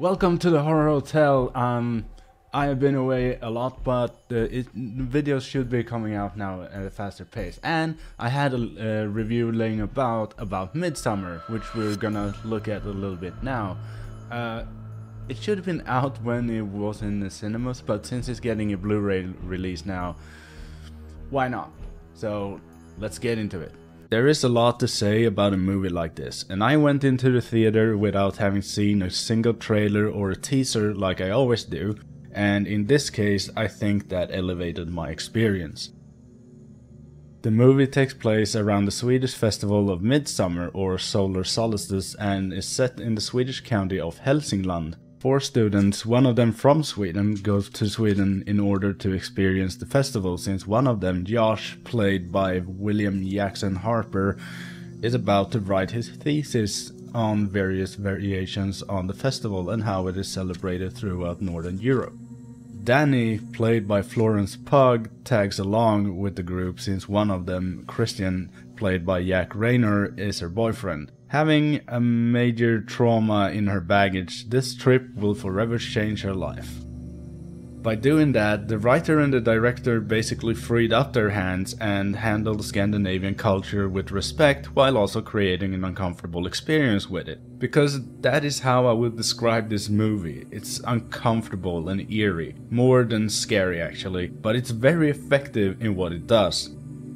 Welcome to the Horror Hotel. Um, I have been away a lot, but the, it, videos should be coming out now at a faster pace. And I had a, a review laying about about Midsommar, which we're gonna look at a little bit now. Uh, it should have been out when it was in the cinemas, but since it's getting a Blu-ray release now, why not? So let's get into it. There is a lot to say about a movie like this, and I went into the theater without having seen a single trailer or a teaser like I always do, and in this case I think that elevated my experience. The movie takes place around the Swedish festival of Midsummer or Solar Solstice and is set in the Swedish county of Hälsingland, Four students, one of them from Sweden, goes to Sweden in order to experience the festival since one of them, Josh, played by William Jackson Harper, is about to write his thesis on various variations on the festival and how it is celebrated throughout Northern Europe. Danny, played by Florence Pugh, tags along with the group since one of them, Christian, played by Jack Reynor, is her boyfriend. Having a major trauma in her baggage, this trip will forever change her life. By doing that, the writer and the director basically freed up their hands and handled Scandinavian culture with respect while also creating an uncomfortable experience with it. Because that is how I would describe this movie. It's uncomfortable and eerie, more than scary actually, but it's very effective in what it does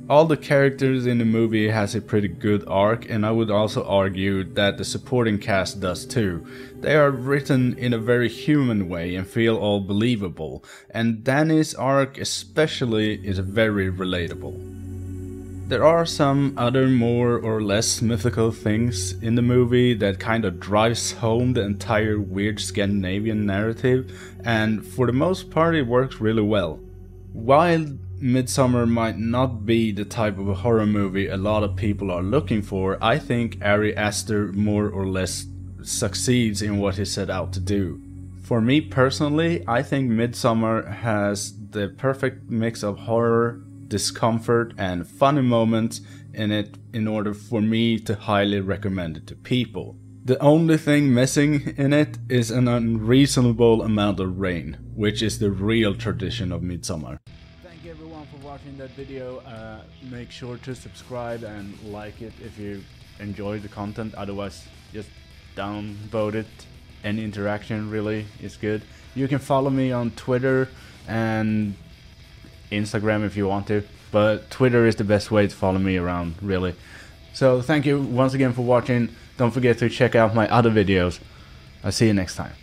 all the characters in the movie has a pretty good arc and I would also argue that the supporting cast does too. They are written in a very human way and feel all believable and Danny's arc especially is very relatable. There are some other more or less mythical things in the movie that kind of drives home the entire weird Scandinavian narrative and for the most part it works really well. While Midsommar might not be the type of horror movie a lot of people are looking for, I think Ari Aster more or less succeeds in what he set out to do. For me personally, I think Midsommar has the perfect mix of horror, discomfort, and funny moments in it in order for me to highly recommend it to people. The only thing missing in it is an unreasonable amount of rain, which is the real tradition of Midsommar everyone for watching that video. Uh, make sure to subscribe and like it if you enjoy the content. Otherwise, just downvote it. Any interaction really is good. You can follow me on Twitter and Instagram if you want to. But Twitter is the best way to follow me around, really. So thank you once again for watching. Don't forget to check out my other videos. I'll see you next time.